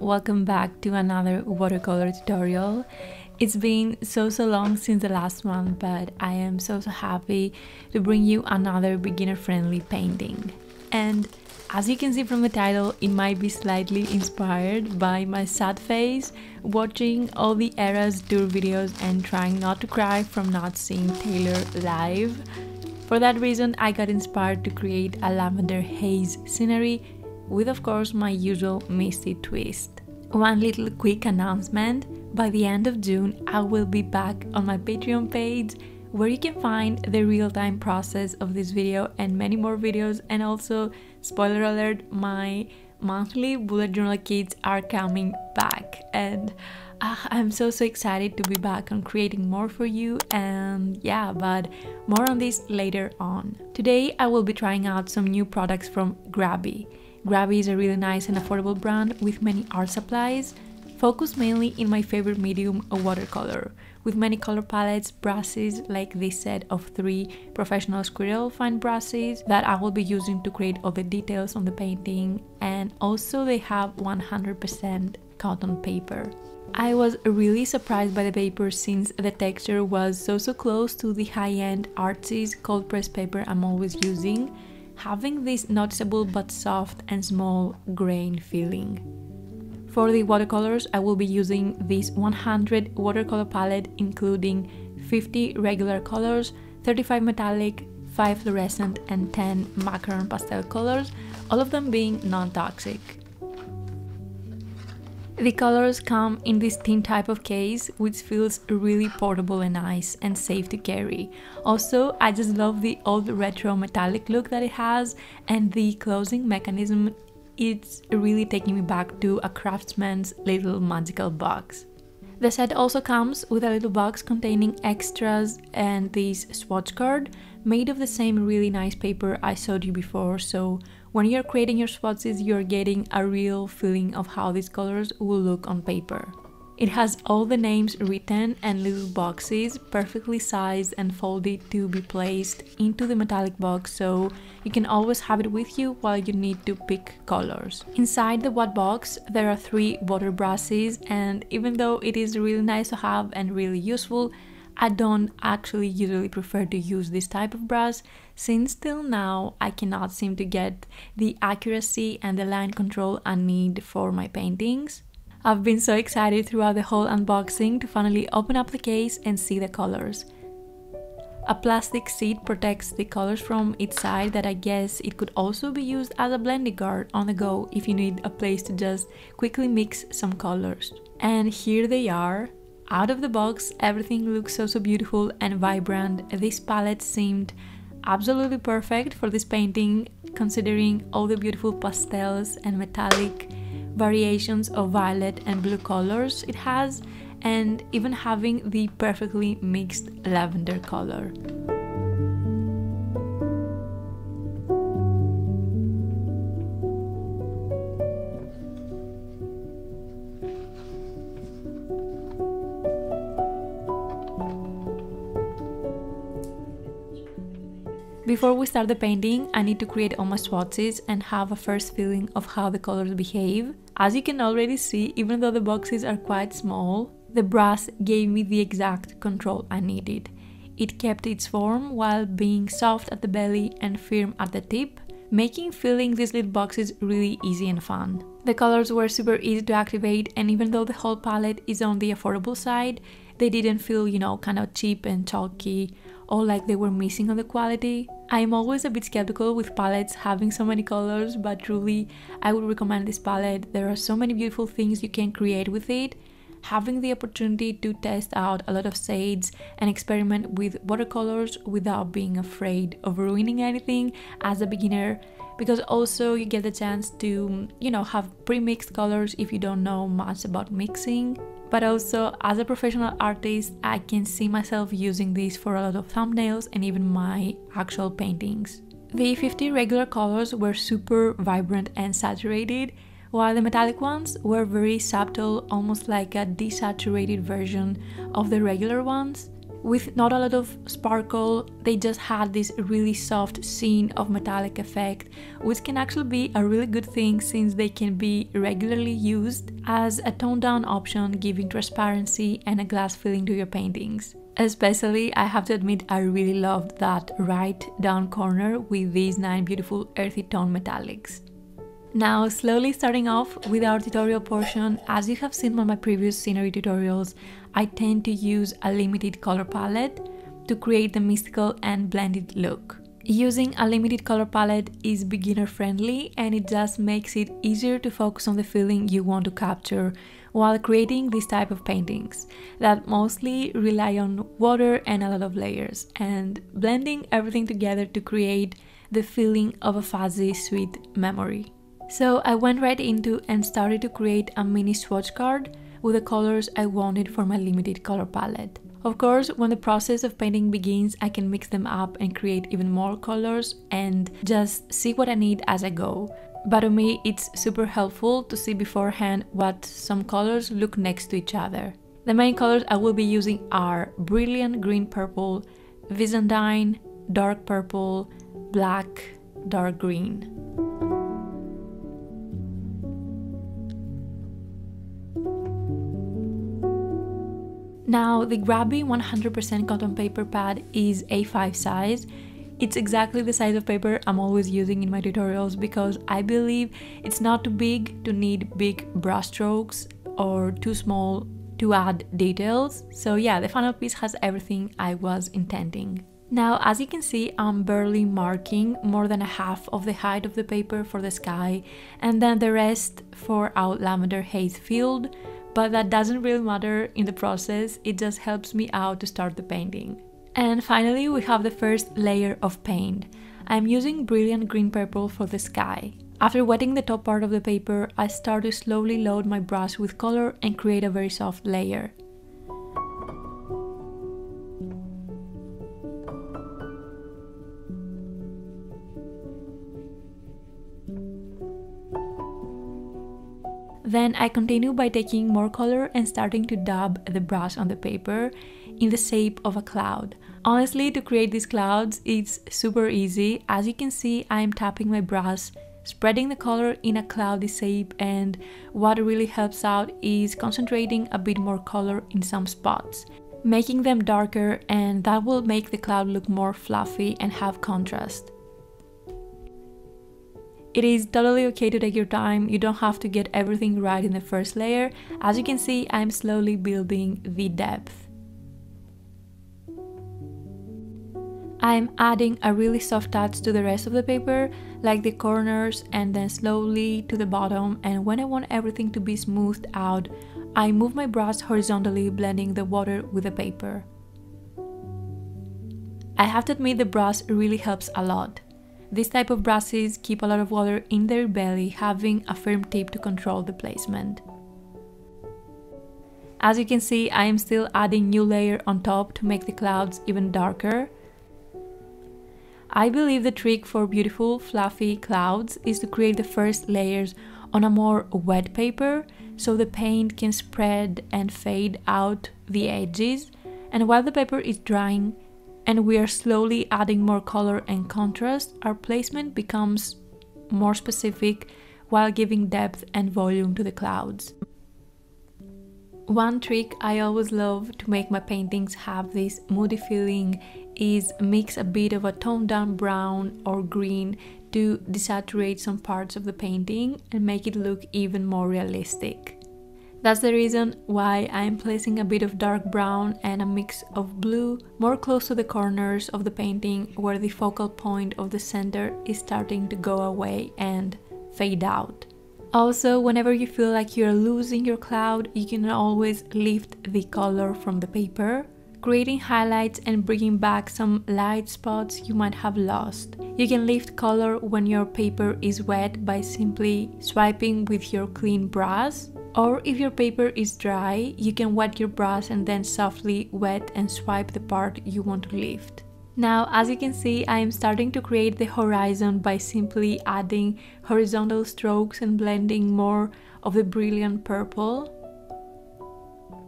welcome back to another watercolor tutorial. It's been so so long since the last one but I am so so happy to bring you another beginner friendly painting. And as you can see from the title, it might be slightly inspired by my sad face watching all the Eras tour videos and trying not to cry from not seeing Taylor live. For that reason, I got inspired to create a lavender haze scenery with of course my usual misty twist. One little quick announcement, by the end of June I will be back on my Patreon page where you can find the real-time process of this video and many more videos and also spoiler alert my monthly bullet journal kits are coming back and uh, I'm so so excited to be back on creating more for you and yeah but more on this later on. Today I will be trying out some new products from Grabie. Grabie is a really nice and affordable brand with many art supplies, focused mainly in my favorite medium of watercolor, with many color palettes, brushes like this set of three professional squirrel fine brushes that I will be using to create all the details on the painting and also they have 100% cotton paper. I was really surprised by the paper since the texture was so so close to the high-end Arches cold press paper I'm always using having this noticeable but soft and small grain feeling. For the watercolors, I will be using this 100 watercolor palette including 50 regular colors, 35 metallic, 5 fluorescent and 10 macaron pastel colors, all of them being non-toxic. The colors come in this thin type of case, which feels really portable and nice and safe to carry. Also, I just love the old retro metallic look that it has and the closing mechanism it's really taking me back to a craftsman's little magical box. The set also comes with a little box containing extras and this swatch card made of the same really nice paper I showed you before so when you're creating your swatches, you're getting a real feeling of how these colors will look on paper. It has all the names written and little boxes perfectly sized and folded to be placed into the metallic box so you can always have it with you while you need to pick colors. Inside the white box there are three water brushes and even though it is really nice to have and really useful, I don't actually usually prefer to use this type of brush since till now I cannot seem to get the accuracy and the line control I need for my paintings. I've been so excited throughout the whole unboxing to finally open up the case and see the colors. A plastic seat protects the colors from its side that I guess it could also be used as a blending guard on the go if you need a place to just quickly mix some colors. And here they are, out of the box, everything looks so so beautiful and vibrant. This palette seemed absolutely perfect for this painting considering all the beautiful pastels and metallic variations of violet and blue colors it has and even having the perfectly mixed lavender color. Before we start the painting, I need to create all my swatches and have a first feeling of how the colors behave. As you can already see, even though the boxes are quite small, the brush gave me the exact control I needed. It kept its form while being soft at the belly and firm at the tip, making filling these little boxes really easy and fun. The colors were super easy to activate and even though the whole palette is on the affordable side, they didn't feel, you know, kind of cheap and chalky or like they were missing on the quality. I'm always a bit skeptical with palettes having so many colors, but truly I would recommend this palette. There are so many beautiful things you can create with it. Having the opportunity to test out a lot of shades and experiment with watercolors without being afraid of ruining anything as a beginner because also you get the chance to you know have pre-mixed colors if you don't know much about mixing but also as a professional artist I can see myself using this for a lot of thumbnails and even my actual paintings. The 50 regular colors were super vibrant and saturated, while the metallic ones were very subtle, almost like a desaturated version of the regular ones. With not a lot of sparkle, they just had this really soft sheen of metallic effect, which can actually be a really good thing since they can be regularly used as a toned down option, giving transparency and a glass feeling to your paintings. Especially, I have to admit, I really loved that right down corner with these nine beautiful earthy tone metallics. Now, slowly starting off with our tutorial portion, as you have seen on my previous scenery tutorials, I tend to use a limited color palette to create the mystical and blended look. Using a limited color palette is beginner friendly and it just makes it easier to focus on the feeling you want to capture while creating this type of paintings that mostly rely on water and a lot of layers and blending everything together to create the feeling of a fuzzy sweet memory. So I went right into and started to create a mini swatch card with the colors I wanted for my limited color palette. Of course, when the process of painting begins, I can mix them up and create even more colors and just see what I need as I go. But to me, it's super helpful to see beforehand what some colors look next to each other. The main colors I will be using are Brilliant Green Purple, Byzantine, Dark Purple, Black, Dark Green. Now, the Grabie 100% cotton paper pad is A5 size. It's exactly the size of paper I'm always using in my tutorials because I believe it's not too big to need big brush strokes or too small to add details. So yeah, the final piece has everything I was intending. Now, as you can see, I'm barely marking more than a half of the height of the paper for the sky and then the rest for our lavender haze field but that doesn't really matter in the process, it just helps me out to start the painting. And finally we have the first layer of paint. I'm using brilliant green purple for the sky. After wetting the top part of the paper, I start to slowly load my brush with color and create a very soft layer. Then I continue by taking more color and starting to dab the brush on the paper in the shape of a cloud. Honestly, to create these clouds, it's super easy. As you can see, I'm tapping my brush, spreading the color in a cloudy shape and what really helps out is concentrating a bit more color in some spots making them darker and that will make the cloud look more fluffy and have contrast. It is totally okay to take your time, you don't have to get everything right in the first layer. As you can see, I'm slowly building the depth. I'm adding a really soft touch to the rest of the paper, like the corners and then slowly to the bottom and when I want everything to be smoothed out, I move my brush horizontally blending the water with the paper. I have to admit the brush really helps a lot. This type of brushes keep a lot of water in their belly, having a firm tip to control the placement. As you can see, I am still adding new layer on top to make the clouds even darker. I believe the trick for beautiful fluffy clouds is to create the first layers on a more wet paper so the paint can spread and fade out the edges and while the paper is drying and we are slowly adding more color and contrast, our placement becomes more specific while giving depth and volume to the clouds. One trick I always love to make my paintings have this moody feeling is mix a bit of a toned down brown or green to desaturate some parts of the painting and make it look even more realistic. That's the reason why I'm placing a bit of dark brown and a mix of blue more close to the corners of the painting where the focal point of the center is starting to go away and fade out. Also, whenever you feel like you're losing your cloud, you can always lift the color from the paper, creating highlights and bringing back some light spots you might have lost. You can lift color when your paper is wet by simply swiping with your clean brush or if your paper is dry, you can wet your brush and then softly wet and swipe the part you want to lift. Now, as you can see, I am starting to create the horizon by simply adding horizontal strokes and blending more of the brilliant purple.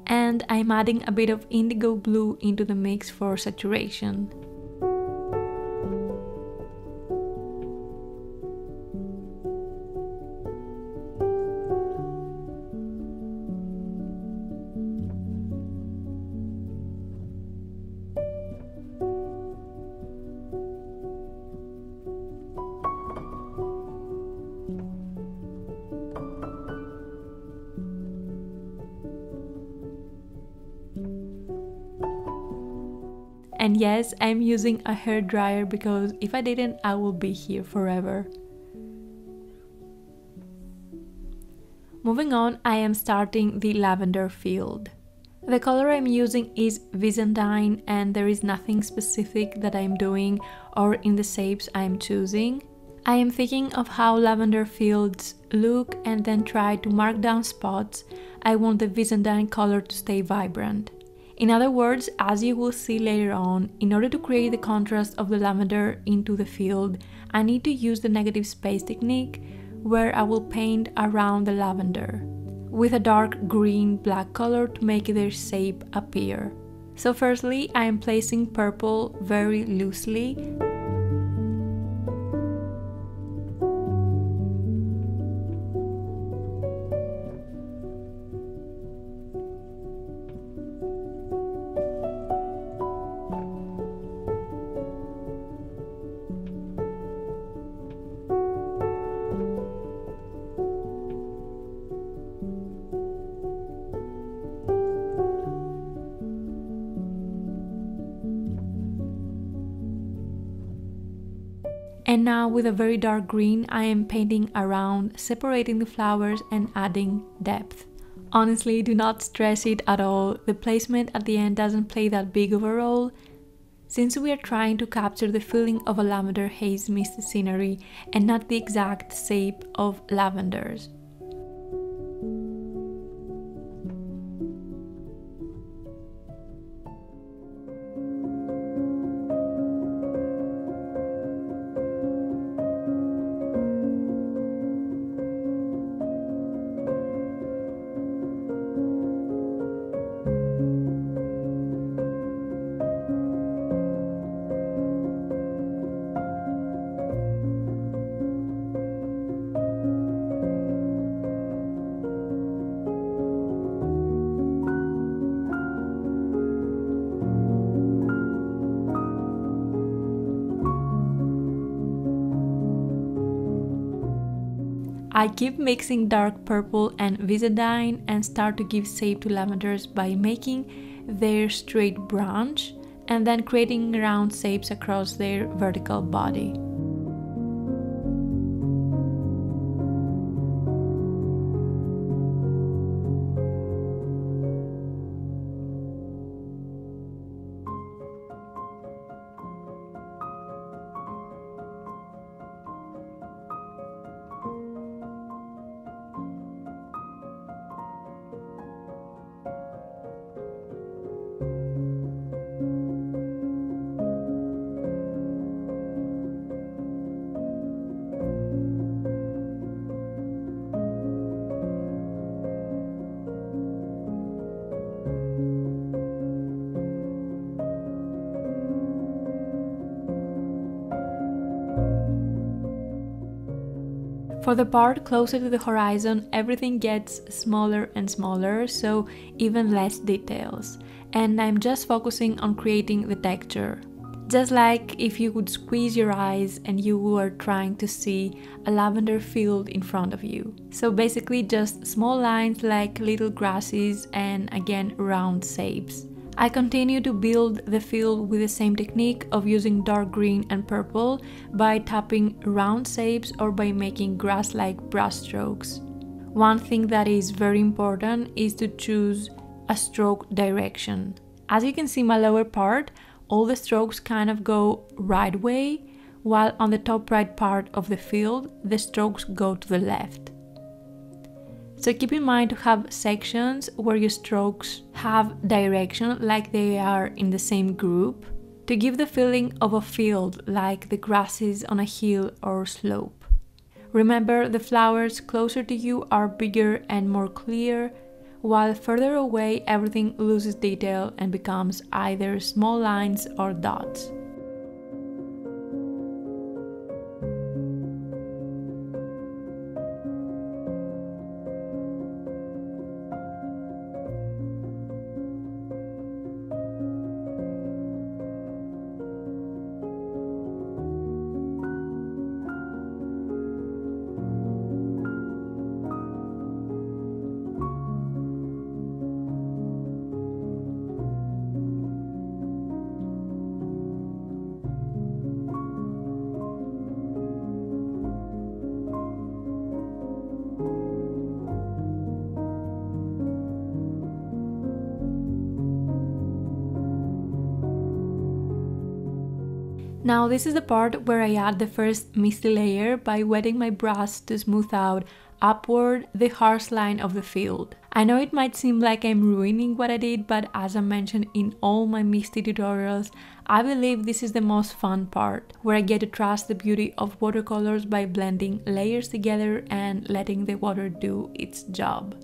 And I'm adding a bit of indigo blue into the mix for saturation. And yes, I'm using a hair dryer because if I didn't, I will be here forever. Moving on, I am starting the lavender field. The color I'm using is Byzantine and there is nothing specific that I'm doing or in the shapes I'm choosing. I am thinking of how lavender fields look and then try to mark down spots I want the Byzantine color to stay vibrant. In other words, as you will see later on, in order to create the contrast of the lavender into the field, I need to use the negative space technique where I will paint around the lavender with a dark green black color to make their shape appear. So firstly, I am placing purple very loosely And now with a very dark green, I am painting around, separating the flowers and adding depth. Honestly, do not stress it at all, the placement at the end doesn't play that big of a role, since we are trying to capture the feeling of a lavender haze misty scenery and not the exact shape of lavenders. I keep mixing dark purple and Byzantine and start to give shape to lavenders by making their straight branch and then creating round shapes across their vertical body. For the part closer to the horizon, everything gets smaller and smaller, so even less details. And I'm just focusing on creating the texture. Just like if you would squeeze your eyes and you were trying to see a lavender field in front of you. So basically just small lines like little grasses and again round shapes. I continue to build the field with the same technique of using dark green and purple by tapping round shapes or by making grass-like brush strokes. One thing that is very important is to choose a stroke direction. As you can see my lower part, all the strokes kind of go right way, while on the top right part of the field, the strokes go to the left. So keep in mind to have sections where your strokes have direction like they are in the same group to give the feeling of a field like the grasses on a hill or slope. Remember the flowers closer to you are bigger and more clear while further away everything loses detail and becomes either small lines or dots. Now this is the part where I add the first misty layer by wetting my brush to smooth out upward the harsh line of the field. I know it might seem like I'm ruining what I did, but as I mentioned in all my misty tutorials, I believe this is the most fun part, where I get to trust the beauty of watercolors by blending layers together and letting the water do its job.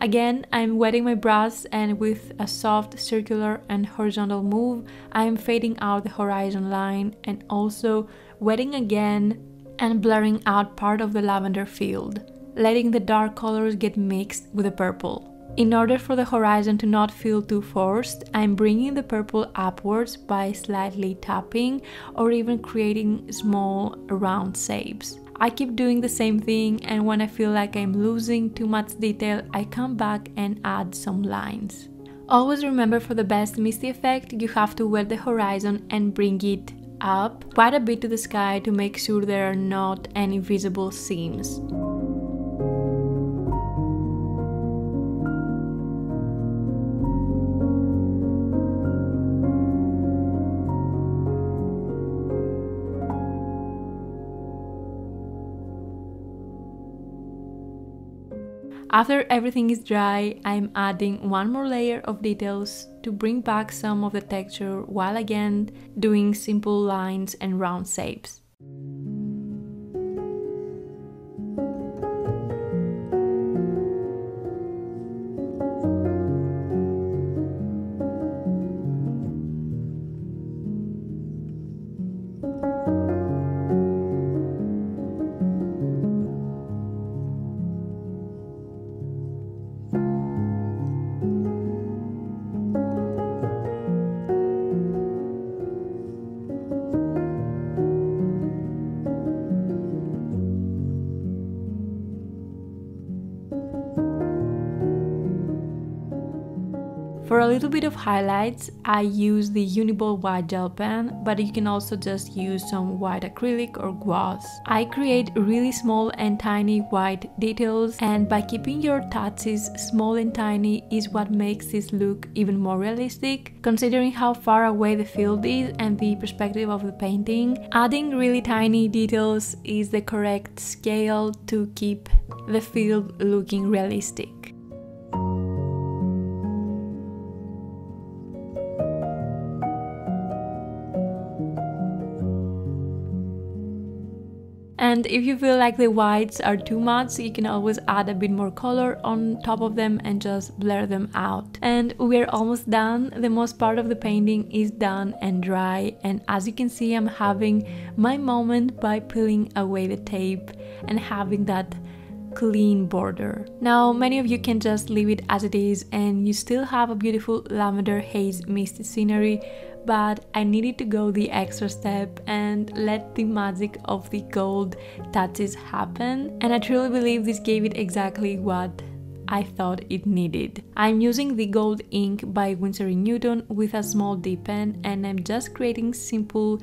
Again, I'm wetting my brush and with a soft circular and horizontal move, I'm fading out the horizon line and also wetting again and blurring out part of the lavender field, letting the dark colors get mixed with the purple. In order for the horizon to not feel too forced, I'm bringing the purple upwards by slightly tapping or even creating small round shapes. I keep doing the same thing and when I feel like I'm losing too much detail, I come back and add some lines. Always remember for the best misty effect, you have to wet the horizon and bring it up quite a bit to the sky to make sure there are not any visible seams. After everything is dry, I'm adding one more layer of details to bring back some of the texture while again doing simple lines and round shapes. For a little bit of highlights, I use the Uniball white gel pen, but you can also just use some white acrylic or gouache. I create really small and tiny white details and by keeping your touches small and tiny is what makes this look even more realistic, considering how far away the field is and the perspective of the painting. Adding really tiny details is the correct scale to keep the field looking realistic. And if you feel like the whites are too much, you can always add a bit more color on top of them and just blur them out. And we're almost done. The most part of the painting is done and dry. And as you can see, I'm having my moment by peeling away the tape and having that clean border. Now, many of you can just leave it as it is and you still have a beautiful lavender haze misty scenery but I needed to go the extra step and let the magic of the gold touches happen. And I truly believe this gave it exactly what I thought it needed. I'm using the gold ink by Winsor & Newton with a small dip pen and I'm just creating simple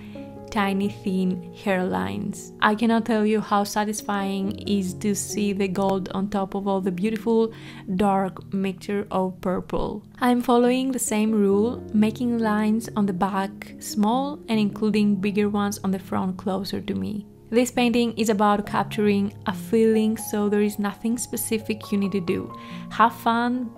tiny thin hairlines. I cannot tell you how satisfying is to see the gold on top of all the beautiful dark mixture of purple. I'm following the same rule, making lines on the back small and including bigger ones on the front closer to me. This painting is about capturing a feeling, so there is nothing specific you need to do. Have fun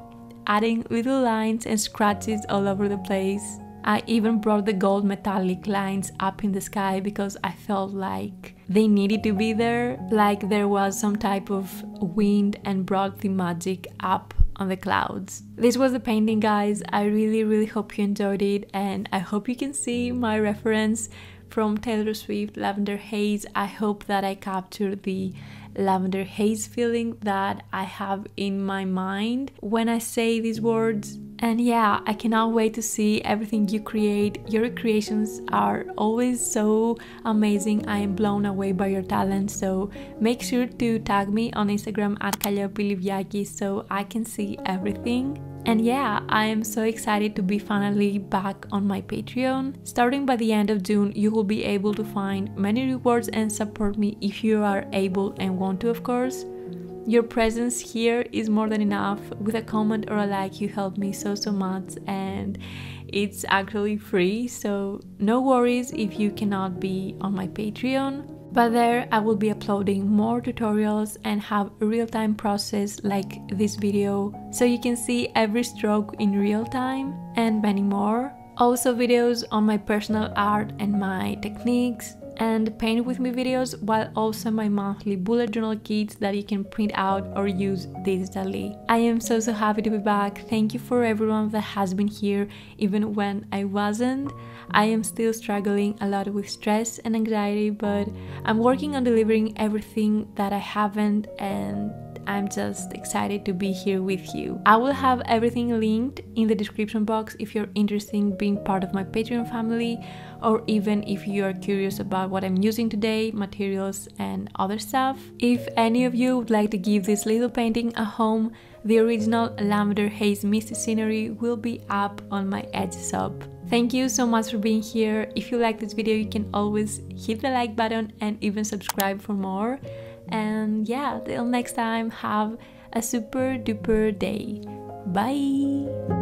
adding little lines and scratches all over the place I even brought the gold metallic lines up in the sky because I felt like they needed to be there, like there was some type of wind and brought the magic up on the clouds. This was the painting guys, I really really hope you enjoyed it and I hope you can see my reference from Taylor Swift Lavender Haze. I hope that I captured the lavender haze feeling that I have in my mind when I say these words. And yeah, I cannot wait to see everything you create. Your creations are always so amazing. I am blown away by your talent. So make sure to tag me on Instagram at Kalliopi so I can see everything. And yeah, I am so excited to be finally back on my Patreon. Starting by the end of June, you will be able to find many rewards and support me if you are able and want to, of course. Your presence here is more than enough. With a comment or a like, you help me so, so much, and it's actually free, so no worries if you cannot be on my Patreon. But there I will be uploading more tutorials and have a real-time process like this video so you can see every stroke in real time and many more. Also videos on my personal art and my techniques, and paint with me videos while also my monthly bullet journal kits that you can print out or use digitally. I am so so happy to be back. Thank you for everyone that has been here even when I wasn't. I am still struggling a lot with stress and anxiety, but I'm working on delivering everything that I haven't and I'm just excited to be here with you. I will have everything linked in the description box if you're interested in being part of my Patreon family or even if you are curious about what I'm using today, materials and other stuff. If any of you would like to give this little painting a home, the original Lavender Haze Misty scenery will be up on my Etsy. Thank you so much for being here. If you like this video, you can always hit the like button and even subscribe for more. And yeah, till next time, have a super duper day. Bye!